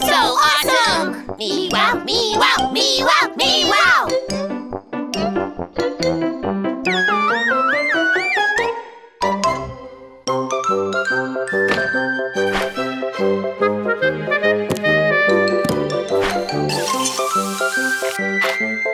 So awesome! Me wow, me wow, me wow, me wow! Thank